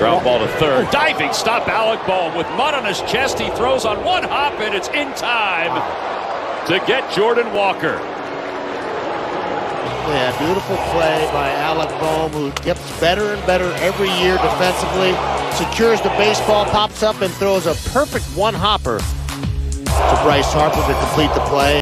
Ground ball to third. Diving stop Alec Bohm with mud on his chest. He throws on one hop and it's in time to get Jordan Walker. Yeah, beautiful play by Alec Bohm, who gets better and better every year defensively. Secures the baseball, pops up, and throws a perfect one hopper to Bryce Harper to complete the play.